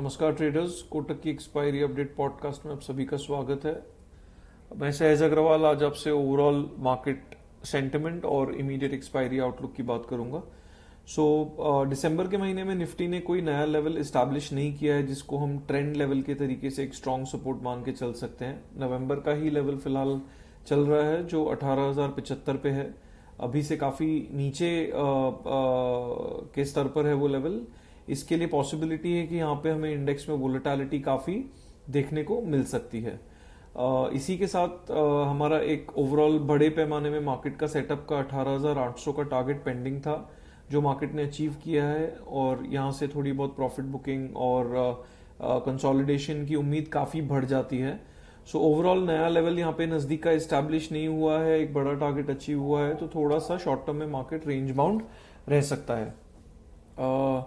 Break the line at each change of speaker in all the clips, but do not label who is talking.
नमस्कार ट्रेडर्स कोटक की expiry update podcast में आप सभी का स्वागत है। मैं सहज अग्रवाल आज आपसे ओवरऑल मार्केट सेंटिमेंट और इमीडिएट एक्सपायरी आउटलुक की बात करूँगा। सो so, दिसंबर के महीने में निफ्टी ने कोई नया लेवल इस्टेब्लिश नहीं किया है जिसको हम ट्रेंड लेवल के तरीके से एक स्ट्रॉन्ग सपोर्ट मान के चल सकते हैं। नवंबर का ही लेवल फ़िलहाल चल रहा है जो अठारह पे है। अभी से काफ़ी नीचे आ, आ, के स्तर पर है वो लेवल इसके लिए पॉसिबिलिटी है कि यहाँ पे हमें इंडेक्स में वोलेटालिटी काफ़ी देखने को मिल सकती है। इसी के साथ हमारा एक ओवरऑल बड़े पैमाने में मार्केट का सेटअप का 18,800 का टारगेट पेंडिंग था जो मार्केट ने अचीव किया है और यहाँ से थोड़ी बहुत प्रॉफिट बुकिंग और कंसोलिडेशन की उम्मीद काफ़ी बढ़ जाती है। सो so, ओवरऑल नया लेवल यहाँ पे नज़दीक का इस्टेब्लिश नहीं हुआ है एक बड़ा टारगेट अचीव हुआ है तो थोड़ा सा शॉर्ट टर्म में मार्केट रेंज बाउंड रह सकता है। uh,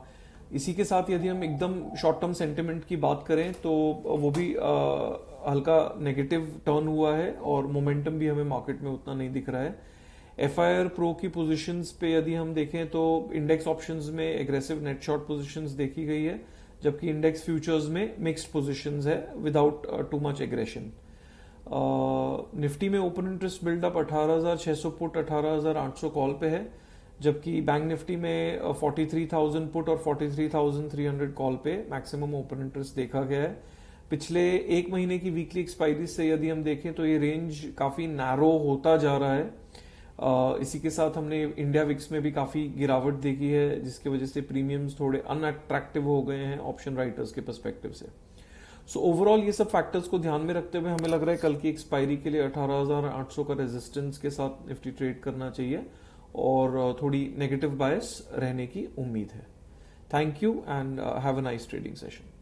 इसी के साथ यदि हम एकदम शॉर्ट टर्म सेंटिमेंट की बात करें तो वो भी हल्का नेगेटिव टर्न हुआ है और मोमेंटम भी हमें मार्केट में उतना नहीं दिख रहा है। एफ़ आई आर प्रो की पोजीशंस पे यदि हम देखें तो इंडेक्स ऑप्शंस में एग्रेसिव नेट शॉर्ट पोजीशंस देखी गई है जबकि इंडेक्स फ्यूचर्स में मिक्स्ड पोजीशंस है without too much aggression Nifty में open interest buildup 18,600 put 18,800 call पे है। जबकि बैंक निफ्टी में 43,000 पुट और 43,300 कॉल पे मैक्सिमम ओपन इंटरेस्ट देखा गया है। पिछले एक महीने की वीकली एक्सपायरी से यदि हम देखें तो ये रेंज काफ़ी नैरो होता जा रहा है। इसी के साथ हमने इंडिया विक्स में भी काफ़ी गिरावट देखी है जिसकी वजह से प्रीमियम्स थोड़े अनअट्रैक्टिव हो गए हैं ऑप्शन राइटर्स के परस्पेक्टिव से। सो so, ओवरऑल ये सब फैक्टर्स को ध्यान में रखते हुए हमें लग रहा है कल की एक्सपायरी के लिए 18,800 का रेजिस्टेंस के साथ निफ्टी ट्रेड करना चाहिए। और थोड़ी नेगेटिव बायस रहने की उम्मीद है। Thank you and have a nice trading session